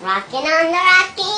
Rocking on the rocky.